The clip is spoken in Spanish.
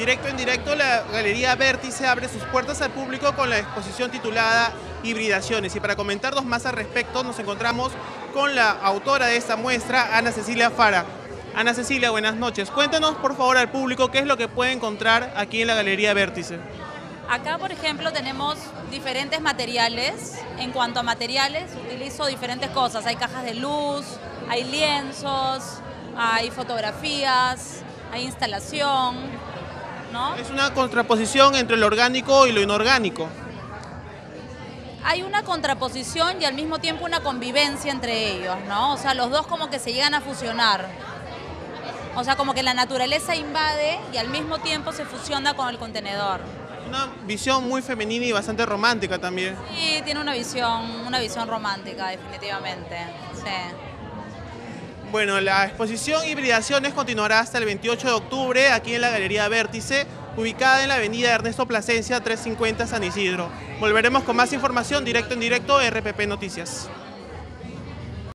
Directo en directo, la Galería Vértice abre sus puertas al público con la exposición titulada Hibridaciones. Y para comentarnos más al respecto, nos encontramos con la autora de esta muestra, Ana Cecilia Fara. Ana Cecilia, buenas noches. Cuéntanos, por favor, al público qué es lo que puede encontrar aquí en la Galería Vértice. Acá, por ejemplo, tenemos diferentes materiales. En cuanto a materiales, utilizo diferentes cosas. Hay cajas de luz, hay lienzos, hay fotografías, hay instalación, ¿no? Es una contraposición entre lo orgánico y lo inorgánico. Hay una contraposición y al mismo tiempo una convivencia entre ellos, ¿no? O sea, los dos como que se llegan a fusionar. O sea, como que la naturaleza invade y al mismo tiempo se fusiona con el contenedor. Una visión muy femenina y bastante romántica también. Sí, tiene una visión, una visión romántica, definitivamente. Sí. Bueno, la exposición Hibridaciones continuará hasta el 28 de octubre aquí en la Galería Vértice, ubicada en la avenida Ernesto Plasencia 350 San Isidro. Volveremos con más información directo en directo RPP Noticias.